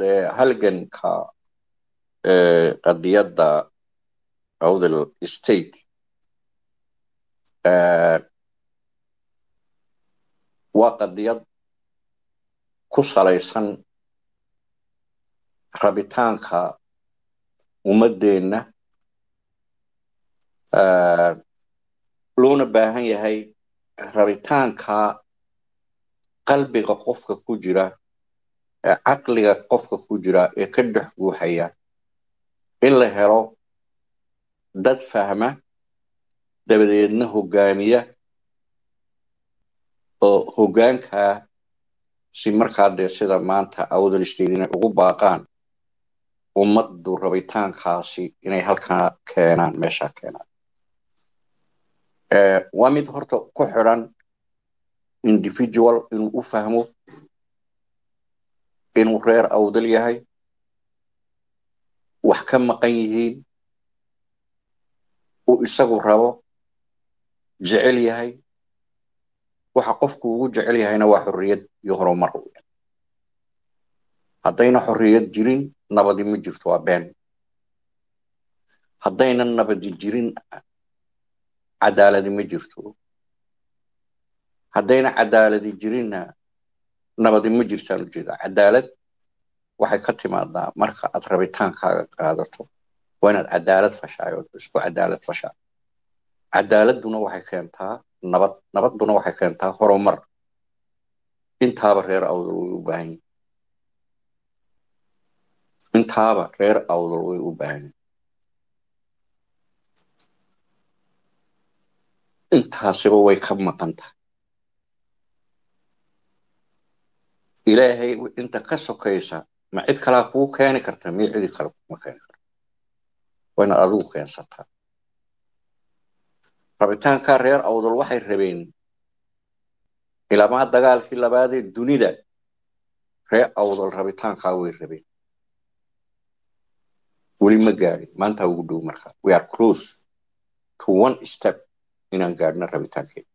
dee halganka qadiyadda awdal state waa qadiyad ku salaysan rabitaanka ummaddeenna loona baahan yahay rabitaanka qalbiga qofka ku jira caqliga qofka ku jira ee ka dhex guuxaya in la helo dad fahma dabadeedna hoggaamiya oo hoggaankaa si markaa dee sida maanta awdal state inay ugu baaqaan ummaddu rabitaankaasi inay halkaa keenaan meeshaa keenaan. Waa mid horta ku xidhan individual inuu u fahmo inuu reer awdal yahay wax ka maqan yihiin uu isagu rabo jecel yahay waxa qofku ugu jecel yahayna waa xorriyad iyo horumar. Haddayna xorriyad jirin nabadi ma jirto waa been. Haddayna nabadi jirin cadaaladi ma jirto. Haddayna cadaaladi jirinna nabadi ma jirtaan ujeeda cadaalad waxay ka timaadaa marka aad rabitaankaaga qaadato waa inaad cadaalad fashaayo isku cadaalad fashaa. Cadaaladduna waxay keentaa nabad nabadduna waxay keentaa horumar. Intaaba reer awdal way u baahan yihiin intaaba reer awdal way u baahan yihiin intaasiba way ka maqan tahay ilaahay inta ka sokaysa ma cid kalaa kuu keeni karta miyo cidi kale kuma keeni karta waa inaad adigu keensataa rabitaankaa reer awdal waxay rabeen ilamaa dagaalkii labaadee dunida reer awdal rabitaankaa way rabeen weli ma gaadhin maanta ugu dhow marka we are close to one step. inaan gaadhno rabitaankeeda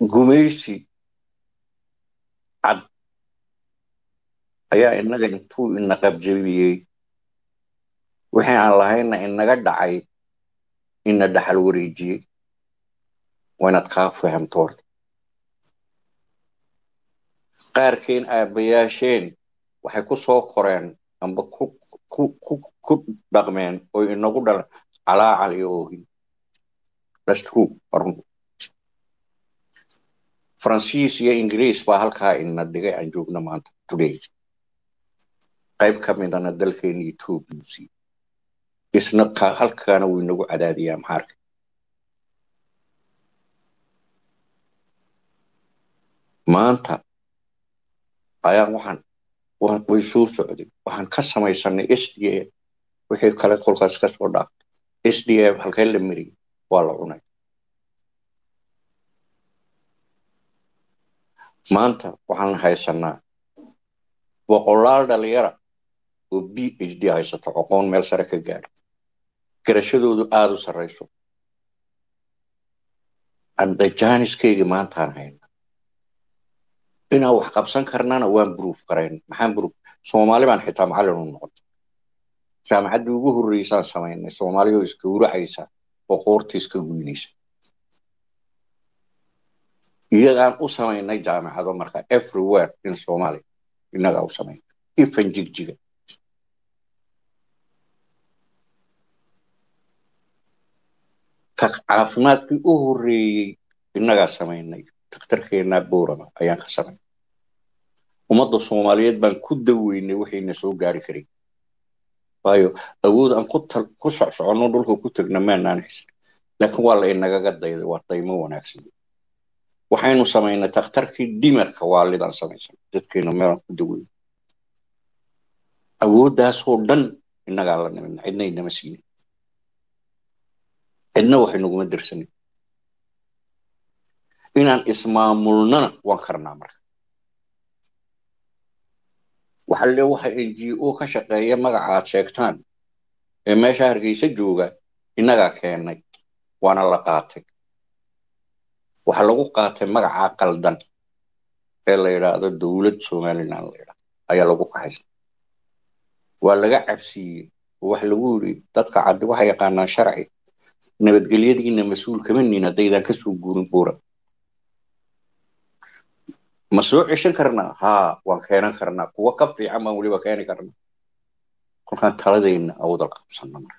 gumaysi cad ayaa inaga intuu ina qabjabiyey wixii aan lahayna inaga dhacay. Ina dhaxal wareejiyey. Waa inaad kaa fahamto horta qaarkeen aabbayaasheen waxay ku soo koreen amba ku dhaqmeen oo inagu dhalan calaacal iyo oohin faransiis iyo ingiriis baa halkaa ina dhigay aan joogno maanta today. Qayb ka midana dalkeena etoobiya isna halkaana wuu inagu cadaadiyaa maxaarka maanta ayaan waxaan way soo socday. Waxaan ka samaysanay s d a. Wixii kale kolkaas ka soo dhaaftay s d a halkee la mariyey waa la cunay maanta waxaan haysanaa boqolaal dhalinyara oo b h d haysato aqoon meel sare ka gaadha garashadoodu aada u sarrayso. Andajaaniskayga maantaan hayna. Inaan wax qabsan karnana waan bruuf garayn maxaan bruuf soomaali baan xitaa macallin u noqon. Jaamacaddii ugu horreysaan samaynay. Soomaaliya oo iska wuracaysa oo qoorta iska guynaysa iyagaan u samaynay jaamacado marka everywhere in somalia innagaa u samaynay ifan jigjiga. Caafimaadkii u horreeyey innagaa samaynay daktarkeennaa boorama ayaan ka samaynay ummadda soomaaliyeed baan ku daweynay waxayna soo gaari karay waayo awood aan ku socsoconno dhulka ku tegna maanaan haysan. Laakiin waa la inagaga dayday waa daymo wanaagsan waxaynu samaynay takhtarkii dimarka waalidaan samaysan. Dadkeena meelaan ku daweyn awooddaasoo dhan innagaa la nimidna cidna inama siinin. Cidna waxay naguma dirsanin. Inaan ismaamulnana waan karnaa marka. Waxa le waxa n g o ka shaqeeya magaca aad sheegtaan ee meesha hargeysa jooga innagaa keennay waana la qaatay waxaa lagu qaatay magacaa qaldan ee la yidhaahdo dowlad somaliland la yidhahdo ayaa lagu kaxaysa waa laga cabsiiyey oo waxa lagu yidhi dadka caddi waxay yaqaanaan sharci nabadgelyadiina mas'uul kama niin haddaydaan ka soo guurin buura. Ma soo ceshan karnaa? Haa waan keenan karnaa. Kuwa ka fiican baan weliba keeni karnaa. Kolkaan taladayna awdal qabsanna marka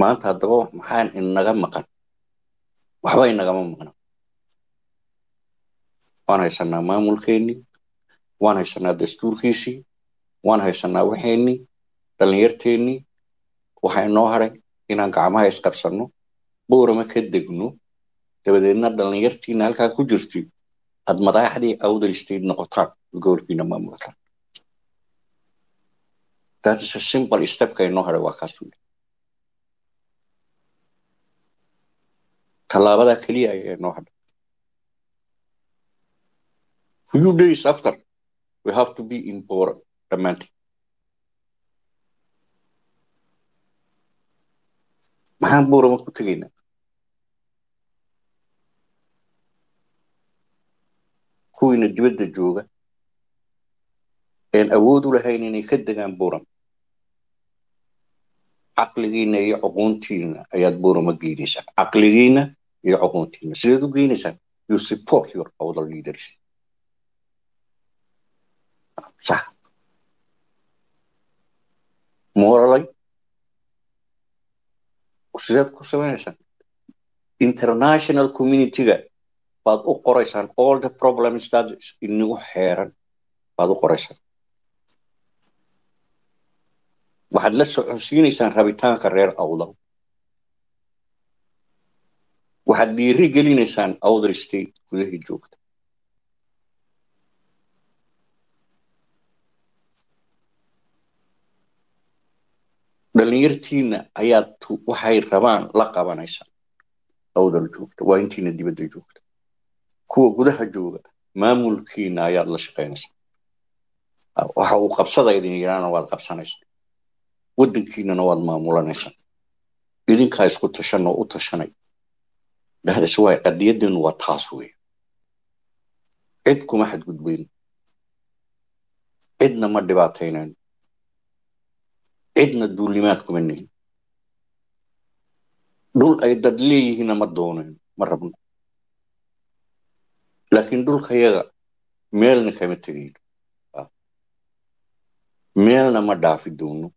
maanta haddaba maxaan inaga maqan? Waxba inagama maqna waan haysanaa maamulkeennii waan haysanaa dastuurkiisii waan haysanaa waxeennii dhallinyarteennii waxaa inoo haray inaan gacmaha isqabsanno boorama ka degno dabadeedna dhallinyartiina halkaa ku jirti. Aad madaaxdii awdal state noqotaan gobolkiina a simple stepka inoo haray waa kaas tallaabadaa keliya ayaa inoo hadhay few days after we have to be in bora dhammaantiin maxaan boorama ku tegaynaa? Kuwiina dibadda jooga een awood u lahayn inay ka degaan buuram caqligiina iyo cuquuntiina ayaad buurama geynaysaan caqligiina iyo cuquuntiina sideed u geynaysaan you support your other leaders sax morally sideed ku sameynaysaan international communityga baad u qoraysaan all the problems that inagu xeeran baad u qoraysaan waxaad la socodsiinaysaan rabitaanka reer awdal waxaad dhiiri gelinaysaan awdal state gudahii joogta dhallinyartiina ayaad waxay rabaan la qabanaysaan awdal joogta waa intiina dibadda joogta. Kuwa gudaha jooga maamulkiina ayaad la shaqaynaysaa. Waxa uu qabsada idin yidhaana waad qabsanaysaa. Waddankiinana waad maamulanaysaa. Idinkaa isku tashan oo u tashanay dahdas waay qadiyadeenu waa taas weeye cid kuma xadgudbayno cidna ma dhibaataynayno cidna duulimaad kuma nihin dhul ay dad leeyihiinna ma doonayno ma rabno laakiin dhulkayaga meelna kama tegayno meelna ma dhaafi doono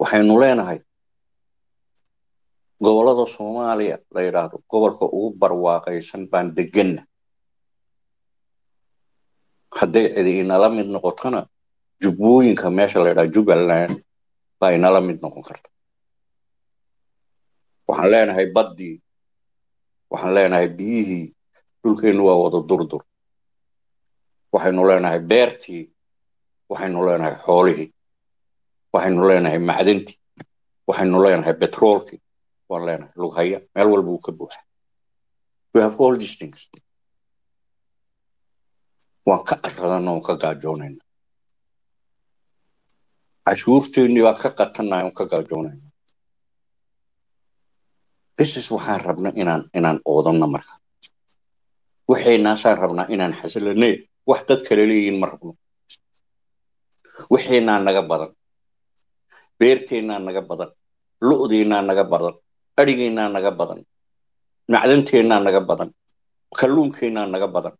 waxaynu leenahay gobollada soomaaliya la yidhaahdo gobolka ugu barwaaqaysan baan deganna hadday cidi inala mid noqotona jubbooyinka meesha la yidhahdo jubbaland baa inala mid noqon karta. Waxaan leenahay baddii waxaan leenahay biyihii dhulkeennu waa wada durdur. Waxaynu leenahay beertii waxaynu leenahay xoolihii waxaynu leenahay macdantii waxaynu leenahay betroolkii waan leenahay lughaya meel walba uu ka buuxa waan ka arradana oon ka gaajoonayna. Cashuurteennii baan ka qatanaya oon ka gaajoonayna. Bisis waxaan rabna inaan inaan oodanna marka. Waxaynaasaan rabnaa inaan xasilanee wax dad kale leeyihiin ma rabno. Waxaynaa naga badan beerteennaa naga badan lo'deennaa naga badan adhigeennaa naga badan macdanteennaa naga badan kalluunkeennaa naga badan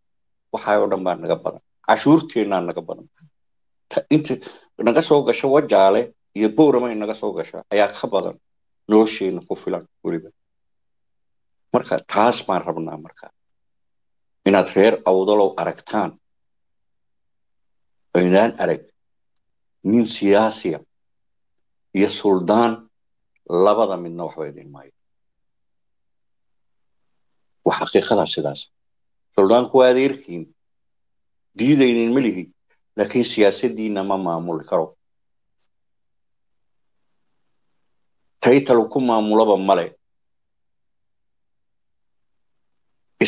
waxaa oo dhan baa naga badan cashuurteennaa naga badan. Inta naga soo gasho wajaale iyo bowramay naga soo gasha ayaa ka badan nolosheenna ku filan weliba. Marka taas baan rabnaa marka inaad reer awdalow aragtaan aynaan arag nin siyaasiya iyo suldaan labada midna waxba idin maayo. Waa xaqiiqadaa sidaas. Suldaanku waa adeerkiin diidaynin ma lihi laakiin siyaasaddiina ma maamuli karo. Taytal ku maamulaba male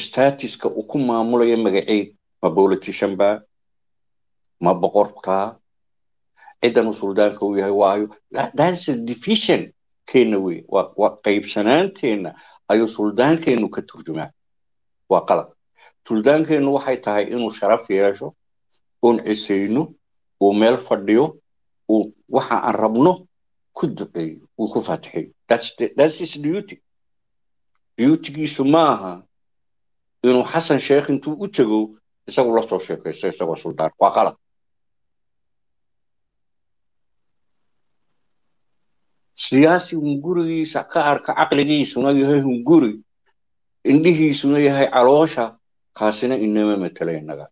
statiska uu ku maamulayo magaceed ma politician baa ma boqortaa ciddanuu suldaanka u yahay waayo. That's a division keenna wey. Qaybsanaanteenna ayuu suldaankeennu ka turjumaa. Waa qalad suldaankeennu waxay tahay inuu sharaf yeesho uun cisayno uu meel fadhiyo uu waxa aan rabno ku duceeyo uu ku faatixeeyo. Duty. Dutygiisu maaha inuu xasan sheekh intuu u tego isagu la soo isagoo suldaan. Waa qalad siyaasi hungurigiisa ka arka caqligiisuna yahay hunguri indhihiisuna yahay caloosha kaasina inama matela innaga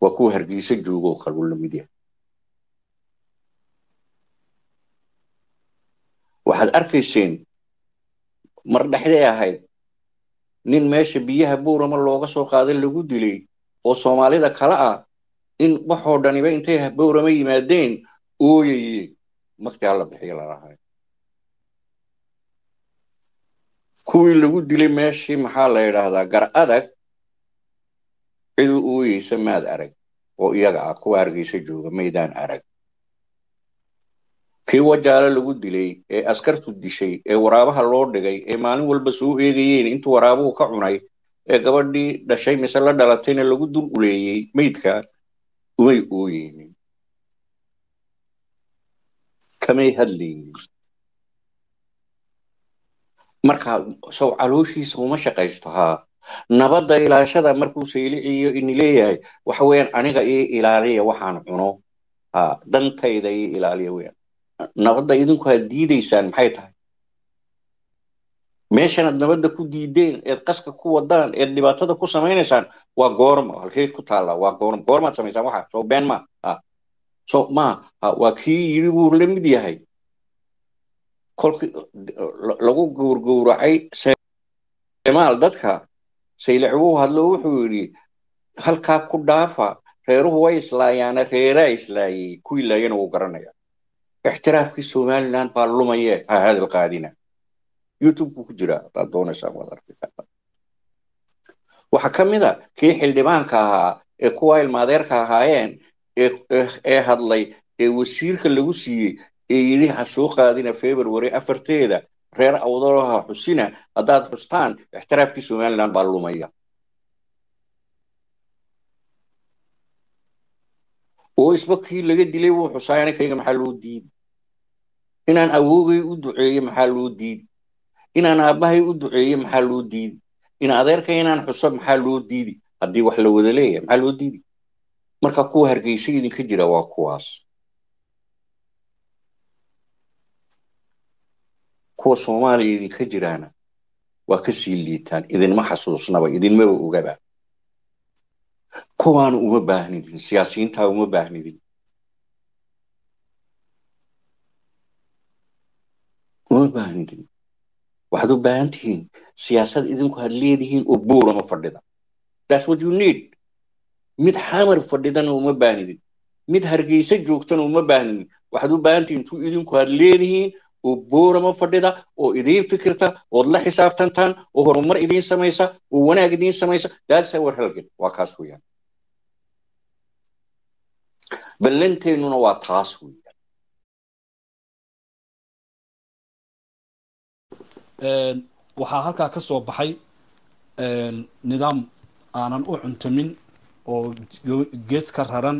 waa kuwa hargeysa joogoo kaluu la mid yahay. Waxaad arkayseen mar dhexday ahayd nin meesha biyaha buurama looga soo qaaday lagu dilay oo soomaalida kale ah in waxoo dhaniba intay buurama yimaadeen ooyaye makti alla bixiya lalahay kuwii lagu dilay meeshii maxaa la yidhaahdaa gar adag ciduu ooyeysa maad arag oo iyaga ah kuwa hargeysa jooga maydaan arag kii wajaale lagu dilay ee askartu dishay ee waraabaha loo dhigay ee maalin walba soo eegayeen intuu waraabuhu ka cunay ee gabadhii dhashay mise la dhalatayna lagu dul uleeyey maydka umay ooyeynin kamay hadlaynin marka sow calooshiisa uma shaqaysto haa nabadda ilaashada markuu sayliciyo ini leeyahay waxa weeyaan aniga ii ilaaliya waxaan cuno. Haa dantayda ii ilaaliya weeyaan nabadda idinku aad diidaysaan maxay tahay? Meeshanaad nabadda ku diideen eed qaska ku wadaan eed dhibaatada ku samaynaysaan waa goorma halkeed ku taallaa waa goorma goormaad samaysaan waxa soo been ma ha. So ma waa kii yidhi buu la mid yahay kolkii lagu gowrgowracay semaal dadka saylicwuu hadlo wuxuu yidhi halkaa ku dhaafa reeruhu way islaayaana reeraa islaayey kuwii laayana wuu garanaya. Ixtiraafkii somaliland baa lumaye ha hadal qaadina. Youtube-ku ku jira hadaad waad arkaysaa. Waxaa ka mid a kii xildhibaanka ahaa ee kuwa ilmaadeerka ahaayeen ee hadlay ee wasiirka lagu siiyey ee yidhi ha soo qaadina february afarteeda reer awdalaha xusina haddaad xustaan ixtiraafkii somaliland baa lumaya. Oo isba kii laga dilay wuu xusaay aninkayga maxaa loo diidi inaan awoogay u duceeye maxaa loo diidi inaan aabbahay u duceeye maxaa loo diidi in adeerkay inaan xuso maxaa loo diidi? Haddii wax la wada leeyahay maxaa loo diidi? Marka kuwa hargeysa idinka jira waa kuwaas kuwa soomaaliya idinka jiraana waa ka sii liitaan. Idinma xasuusnaba idinmaba ogaba kuwaana uma baahnidin siyaasiyiintaa uma baahnidin. Uma baahnidin. Waxaad u baahan tihiin siyaasad idinku had leedihiin oo buurama fadhida. That's what you need. Mid xamar fadhidana uma baahnidin. Mid hargeysa joogtana uma baahnidin. Waxaad u baahan tihiin tu idinku had leedihiin oo boorama fadhida oo idiin fikirta ood la xisaabtantaan oo horumar idiin samaysa oo wanaag idiin samaysa that's waa kaas weeyaan. Ballanteennuna waa taas weeyaan. Waxaa halkaa ka soo baxay nidaam aanan u cuntamin oo gees ka raran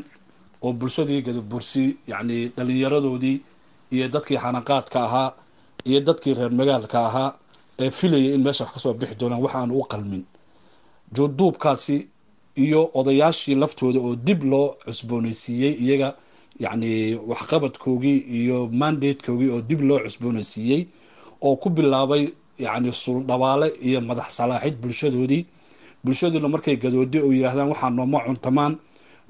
oo bulshadii gadabursi yacni dhallinyaradoodii iyo dadkii xanaqaadka ahaa iyo dadkii reer magaalka ahaa ee filaya in meesha wax ka soo bixi doonaan waxaan u qalmin. Juuduubkaasi iyo odayaashii laftooda oo dib loo cusboonaysiiyey iyaga yacni waxqabadkoogii iyo mandatekoogii oo dib loo cusboonaysiiyey oo ku bilaabay yacni suldhabaale iyo madax salaaxid bulshadoodii. Bulshaduna markay gadoodi oo yidhaahdaan waxaa nooma cuntamaan.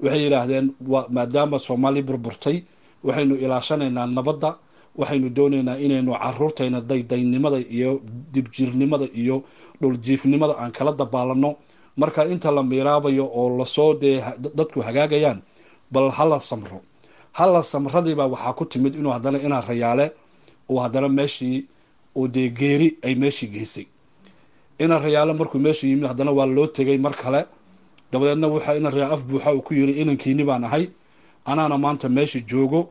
Waxay yidhaahdeen maadaama soomaali burburtay waxaynu ilaashanaynaa nabadda waxaynu doonaynaa inaynu caruurtayna daydaynimada iyo dibjirnimada iyo dhuljiifnimada aan kala dabaalano marka inta la miiraabayo oo la soo dee dadku hagaagayaan bal hala samro. Hala samradiibaa waxaa ku timid inuu haddana inaa rayaale uu haddana meeshii uu dee geeri ay meeshii geysay. Ina rayaale markuu meeshii yimid haddana waa loo tegay mar kale. Dabadeedna waxa ina rayaa af buuxa uu ku yiri inankiini baan ahay anaana maanta meesha joogo.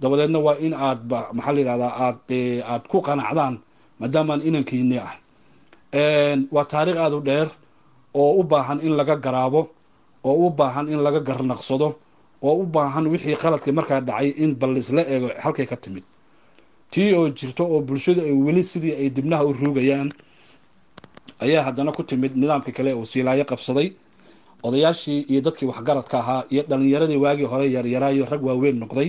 Dabadeedna waa in aad maxaa la yihahdaa aad aad ku qanacdaan maadaamaan inankiini ah. Waa taariikh aada u dheer oo u baahan in laga garaabo oo u baahan in laga garnaqsado oo u baahan wixii qaladkii markaa dhacay in bal isla eego halkay ka timid. Tii oo jirto oo bulshadu ay weli sidii ay dibnaha u ruugayaan ayaa haddana ku timid nidaamkii kale oo siilaayo qabsaday odayaashii iyo dadkii waxgaradka ahaa iyo dhalinyaradii waagii hore yaryaraayo rag waaweyn noqday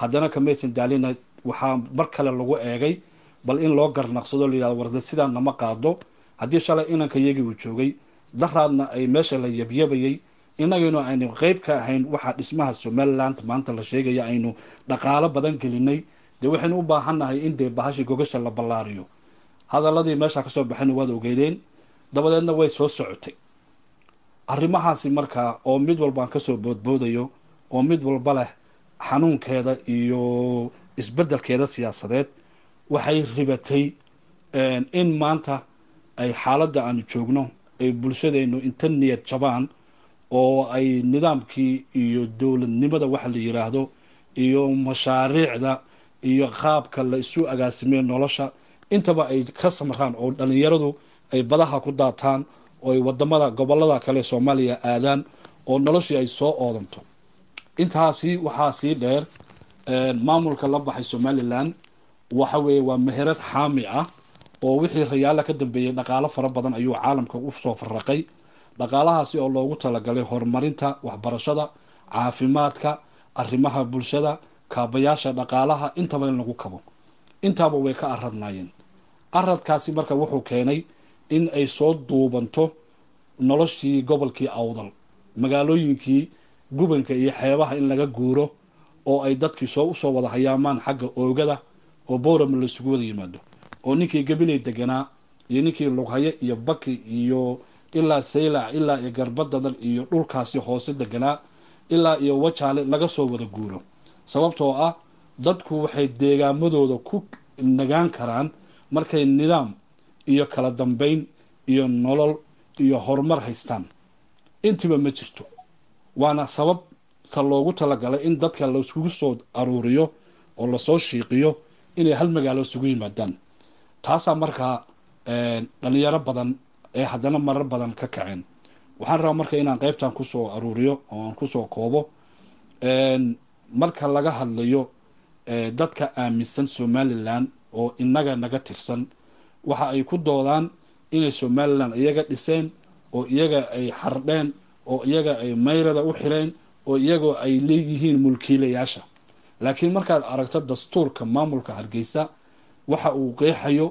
haddana kamaysan daalina waxaa mar kale lagu eegay bal in loo garnaqsado layihahdo warda sidaa nama qaado haddii shalay inanka iyagii uu joogay daraadna ay meesha la yabyabayay. Inagaynu aynu qeyb ka ahayn waxaa dhismaha somaliland maanta la sheegaya aynu dhaqaalo badan gelinay. Dee waxaynu u baahannahay in dee bahashii gogasha la ballaariyo. Hadaladii meesha ka soo baxayna waad ogeydeen. Dabadeedna way soo socotay arrimahaasi markaa oo mid walbaan ka soo boodboodayo oo mid walba leh xanuunkeeda iyo isbeddelkeeda siyaasadeed waxay ribatay in maanta ay xaaladda aanu joogno ay bulshadeennu inta niyad jabaan oo ay nidaamkii iyo dowladnimada waxa la yiraahdo iyo mashaariicda iyo qaabka la isu agaasimee nolosha intaba ay ka samraan oo dhalinyaradu ay badaha ku daataan oo ay waddamada gobollada kale soomaaliya aadaan oo noloshii ay soo oodanto. Intaasi waxaa sii dheer maamulka la baxay somalilan waxa weeye waa meherad xaami ah oo wixii rayaalla ka dambeeyey dhaqaalo fara badan ayuu caalamka u soo faraqay dhaqaalahaasi oo loogu talagalay horumarinta waxbarashada caafimaadka arrimaha bulshada kaabayaasha dhaqaalaha intaba in lagu kabo. Intaaba way ka aradnaayeen aradkaasi marka wuxuu keenay in ay soo duubanto noloshii gobolkii awdal magaalooyinkii gubanka iyo xeebaha in laga guuro oo ay dadkii soo u soo wada hayaamaan xagga oogada oo bowrama laisugu wada yimaado oo ninkii gabiley deganaa iyo ninkii lughaye iyo baki iyo ilaa saylac ilaa iyo garbadadan iyo dhulkaasi hoose deganaa ilaa iyo wajaale laga soo wada guuro. Sababtoo ah dadku waxay deegaamadooda ku nagaan karaan markay nidaam iyo kala dambeyn iyo nolol iyo horumar haystaan. Intiba ma jirto. Waana sababta loogu talagalay in dadka laiskugu soo aruuriyo oo la soo shiiqiyo inay hal magaalo isugu yimaadaan. Taasaa markaa dhalinyaro badan ee haddana marar badan ka kaceen. Waxaan rabaa marka inaan qeybtan ku soo aruuriyo oo aan ku soo koobo marka laga hadlayo dadka aaminsan somalilan oo inaga naga tirsan waxa ay ku doodaan inay somalilan iyaga dhiseen oo iyaga ay xardheen oo iyaga ay mayrada u xireen oo iyagoo ay leeyihiin mulkiilayaasha. Laakiin markaad aragto dastuurka maamulka hargeysa waxa uu qeexayo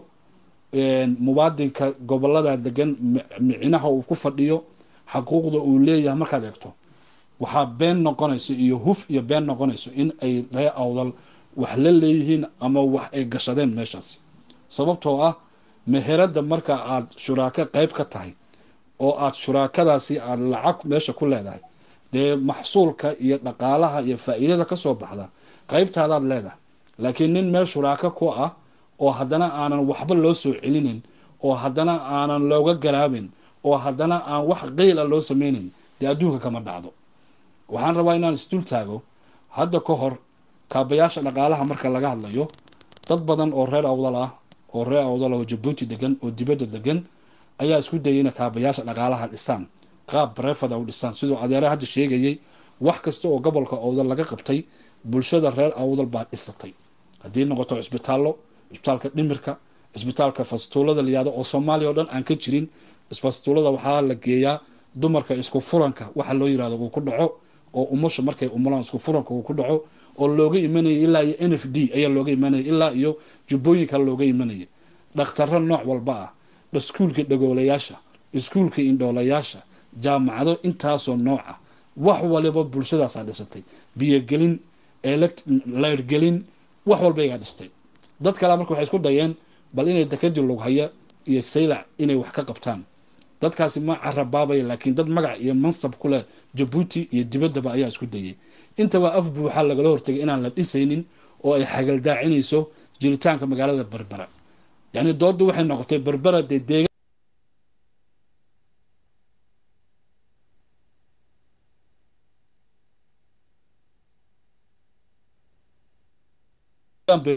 mubaadinka gobollada degan micinaha uu ku fadhiyo xaquuqda uu leeyahay markaad eegto waxaa been noqonayso iyo huf iyo been noqonayso in ay ree awdal wax la leeyihiin ama wax ay gashadeen meeshaasi sababtoo ah meherada marka aad shuraako qeyb ka tahay oo aad shuraakadaasi aad lacag meesha ku leedahay dee maxsuulka iyo dhaqaalaha iyo faa-iidada ka soo baxda qeybtaadaad leedahay. Laakiin nin meel shuraako ku ah oo haddana aanan waxba loo soo celinin oo haddana aanan looga garaabin oo haddana aan wax qeyla loo sameynayn dee adduunka kama dhacdo. Waxaan rabaa inaan isdul taago. Hadda ka hor kaabayaasha dhaqaalaha marka laga hadlayo dad badan oo reer awdal ah oo reer awdal oo jabuuti degan oo dibadda degan ayaa isku dayay inay kaabayaasha dhaqaalaha dhisaan. Qaab bareefada u dhisaan siduu adeere hadda sheegayay wax kasta oo gobolka awdal laga qabtay bulshada reer awdal baa dhisatay. Haddii noqoto cisbitaallo cisbitaalka dhimirka cisbitaalka fastuulada layihahdo oo soomaaliya oo dhan aan ka jirin fastuulada waxaa la geeyaa dumarka isku furanka. Waxa loo yiraahdo uu ku dhaco oo umusha markay umulaan isku furanka uu ku dhaco oo looga imanaya ilaa iyo n f d ayaa looga imanaya ilaa iyo jubbooyinka looga imanaya dhakhtaro nooc walba ah iskuulka dhagoolayaasha iskuulka indhoolayaasha jaamacado intaasoo nooc ah wax waliba bulshadaasaa dhisatay. Biyogelin leyrgelin wax walba igaa dhistay dad kale marka waxay isku dayeen bal inay dekadii lughaya iyo saylac inay wax ka qabtaan. Dadkaasi ma carabaabaya laakiin dad magac iyo mansab ku leh jabuuti iyo dibaddaba ayaa isku dayay intaba af buuxa lagala hortagay inaan la dhisaynin oo ay xagaldaacinayso jiritaanka magaalada berbera yani doodda waxay noqotay berbera dee deegaan b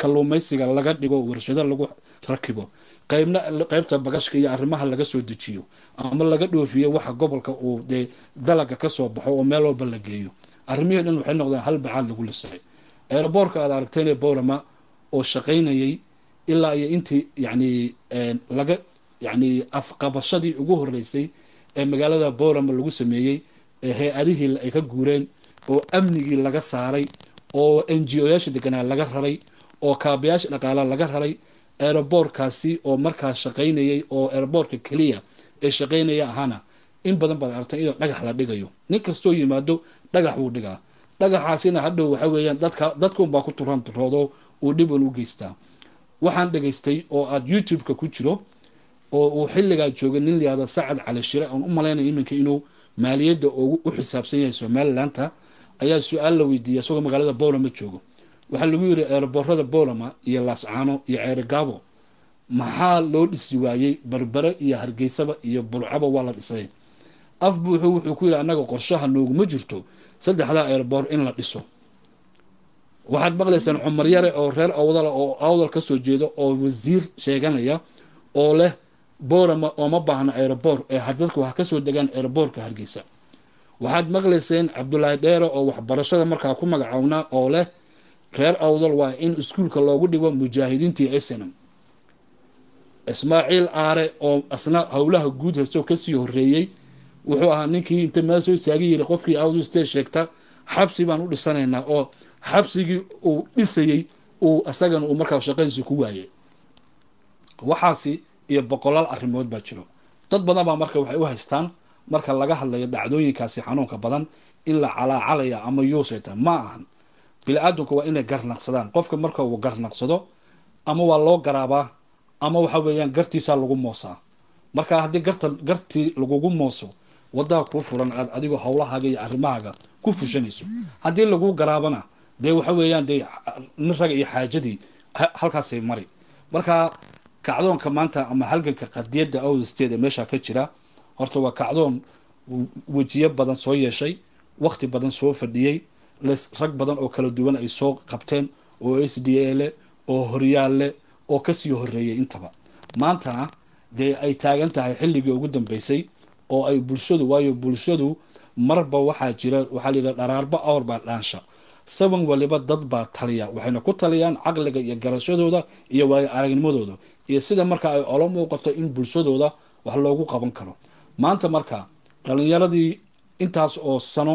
kalluumaysiga laga dhigo warshado lagu rakibo qaybna qaybta bagashka iyo arrimaha laga soo dejiyo ama laga dhoofiyo waxa gobolka uu dee dalaga ka soo baxo oo meel walba la geeyo. Arrimihii dhan waxay noqdeen hal bacaad lagu lisay. Eeraboorka aad aragtayne borama oo shaqaynayay ilaa iyo intii yani laga yani afqabashadii ugu horeysay ee magaalada borama lagu sameeyey ee hay'adihii ay ka guureen oo amnigii laga saaray oo n g o yaasha deganaa laga raray oo kaabayaasha dhaqaala laga raray eeraboorkaasi oo markaa shaqaynayay oo eeraboorka keliya ee shaqaynaya ahaana in badan baad aragtay iyadoo dhagax la dhigayo. Nin kastoo yimaado dhagax buu dhigaa. Dhagaxaasina hadhow waxa weeyaan dadka dadkaunbaa ku turan turoodo uu dhib un u geystaa. Waxaan dhegaystay oo aada youtube-ka ku jiro oo uu xilligaa joogay nin layihahdo sacad cali shire aan u malaynaya iminka inuu maaliyadda u xisaabsan yahay somalilandta ayaa su'aal la weydiiyay isagoo magaalada bolama joogo waxaa lagu yiri eeraboorada bolama iyo laascaano iyo ceerigaabo maxaa loo dhisi waayey? Berbere iyo hargeysaba iyo burcaba waa la dhisay. Af buuxu wuxuu ku yidhi annaga qorshaha nooguma jirto. Saddexdaa eeraboor in la dhiso. Waxaad maqlaysaan cumar yare oo reer awdala oo awdal ka soo jeedo oo wasiir sheeganaya oo leh borama ooma baahna eeraboor ee dadku ha ka soo degaan eeraboorka hargeysa. Waxaad maqlayseen cabdulaahi dheere oo waxbarashada markaa ku magacownaa oo leh reer awdal waa in iskuulka loogu dhigo mujaahidiintii snm ismaaciil aare oo asna howlaha guud haystoo ka sii horeeyey wuxuu ahaa ninkii inta meel soo istaagi yiri qofkii awdste sheegta xabsi baan u dhisanaynaa oo xabsigii uu dhisayey uu isagana uu markaa shaqadiisa ku waayay waxaasi iyo boqolaal arrimood baa jiro. Dad badan baa marka waxay u haystaan marka laga hadlayo dhacdooyinkaasi xanuunka badan in la calaacalaya ama yuusayta ma ahan bili-aadamku waa inay garnaqsadaan. Qofka marka uu garnaqsado ama waa loo garaabaa ama waxa weeyaan gartiisaa lagu moosaa. Marka haddii garta gartii lagugu mooso wadaa kuu furan aad adigoo howlahaaga iyo arrimahaaga ku fushanayso. Haddii lagu garaabana dee waxa weeyaan dee nin raga iyo xaajadii halkaasay mari. Marka kacdoonka maanta ama halganka qadiyadda awdasteed ee meesha ka jira horta waa kacdoon wejiyo badan soo yeeshay waqti badan soo fadhiyey rag badan oo kala duwan ay soo qabteen oo s d a leh oo horyaal leh oo ka sii horeeyay intaba. Maantana dee ay taagan tahay xilligii ugu dambeysay oo ay bulshadu waayo bulshadu marba waxaa jira waxaa layidhaha dharaarba awr baa dhaansha. Saban waliba dad baa taliya waxayna ku taliyaan caqliga iyo garashadooda iyo waayo aragnimadooda iyo sida marka ay olo muuqato in bulshadooda wax loogu qaban karo. Maanta marka dhalinyaradii intaas oo sano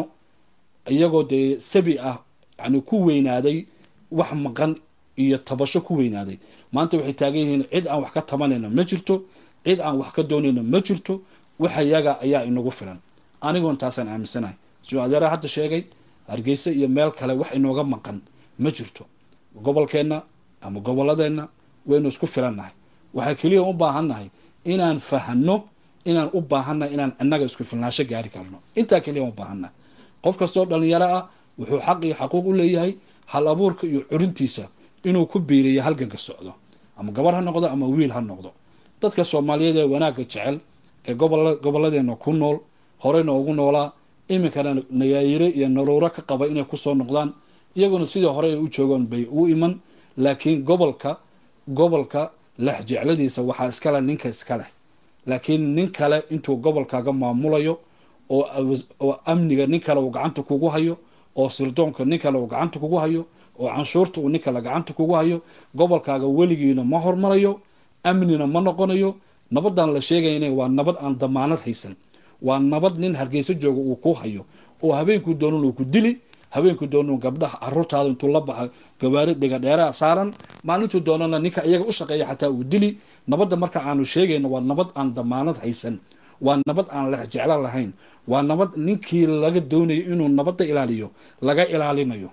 iyagoo dee sabi ah yani ku weynaaday wax maqan iyo tabasho ku weynaaday. Maanta waxay taagan yihiin cid aan wax ka tabanayna ma jirto cid aan wax ka doonayna ma jirto waxa yaga ayaa inagu filan. Anigoon taasaan aaminsanahay. Siduu adeera hadda sheegay hargeysa iyo meel kale wax inooga maqan ma jirto. Gobolkeenna ama goboladeenna waynu isku filannahay. Waxaa keliya u baahannahay inaan fahano inaan u baahannahay inaan inaga isku filnaasho gaari karno. Intaa keliya u baahannahay qof kastoo dhalinyaro ah wuxuu xaq iyo xaquuq u leeyahay hal abuurka iyo curintiisa inuu ku biiriyo halganka socdo ama gabar ha noqdo ama wiil ha noqdo. Dadka soomaaliyeed ee wanaagga jecel ee gobolladeena ku nool horeyna ugu noolaa iminkana nayaayiro iyo naruuro ka qaba inay ku soo noqdaan iyaguna sidii hore ay u joogaan bay u iman laakiin gobolka gobolka lexjecladiisa waxaa iskale ninka iska leh. Laakiin nin kale intuu gobolkaaga maamulayo oo amniga nin kale uu gacanta kugu hayo oo sirdoonka nin kale uu gacanta kugu hayo oo canshuurta uu nin kale gacanta kugu hayo gobolkaaga weligiina ma hormarayo amnina ma noqonayo. Nabadan la sheegayna waa nabad aan damaanad haysan. Waa nabad nin hargeysa jooga uu ku hayo oo habeenkuu doonan uu ku dili habeenkuu doonan gabdhaha caruurtaada intuu la baxa gawaari dhiga dheeraa saaran. Maalintuu doonana ninka iyaga u shaqeeya xataa uu dili. Nabadda marka aanu sheegayno waa nabad aan damaanad haysan waa nabad aan lexjeclo lahayn. Waa nabad ninkii laga doonayo inuu nabadda ilaaliyo laga ilaalinayo.